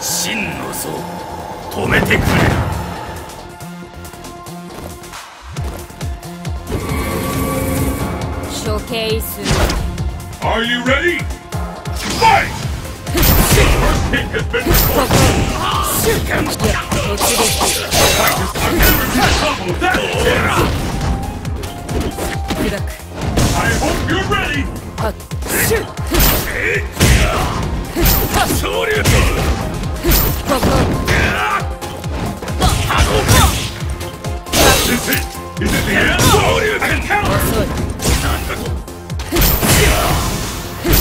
真の像止めてくれ処刑する Are you ready? Fight! ここ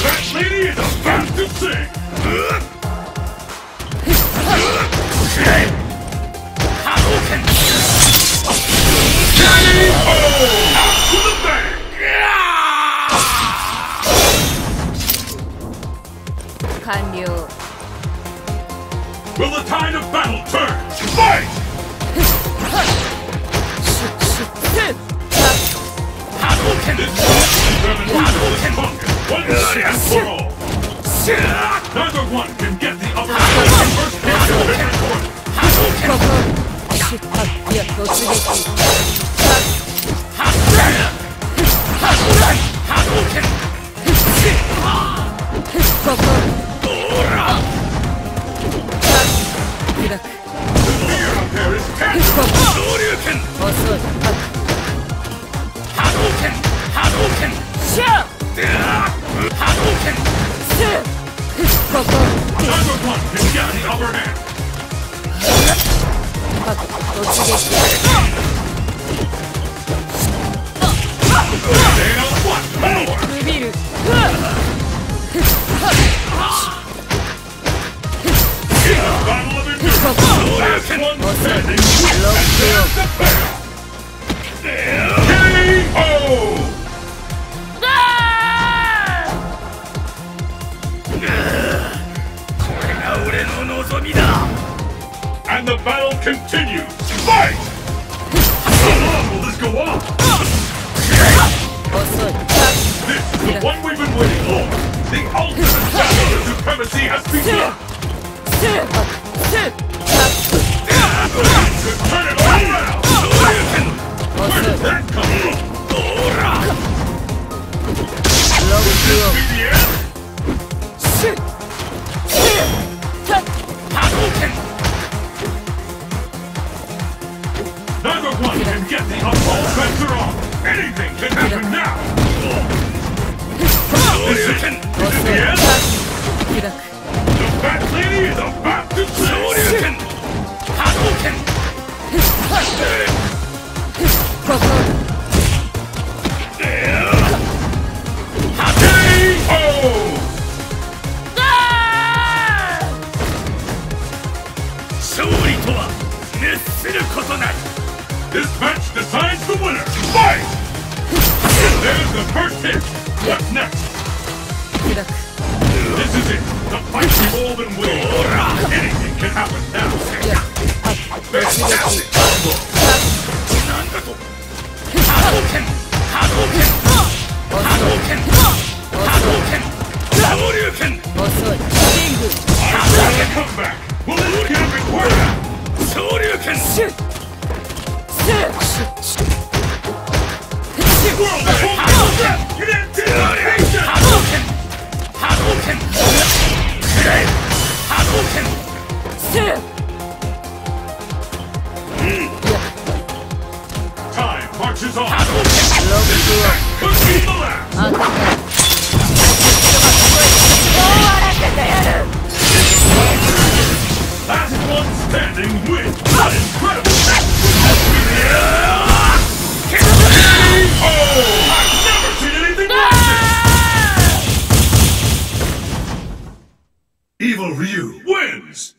That lady is a bastard thing! Will the tide of battle turn? Fight! Hadouken! Hadouken! One and for all! Neither one can get the upper hand first. ここおら砕く昇竜拳遅い波動拳波動拳シャー波動拳シャーここ落ちできたビビる Second one standing. KO. And the battle continues. Fight! Turn it around! Where did that come from? Shit! One can get the assault vector off! Anything! This match decides the winner! Fight! There's the first hit! What's next? This is it! The fight we've all been waiting for! Anything can happen now! Fantastic! One standing wins! Not incredible! Evil Ryu wins!